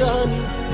yani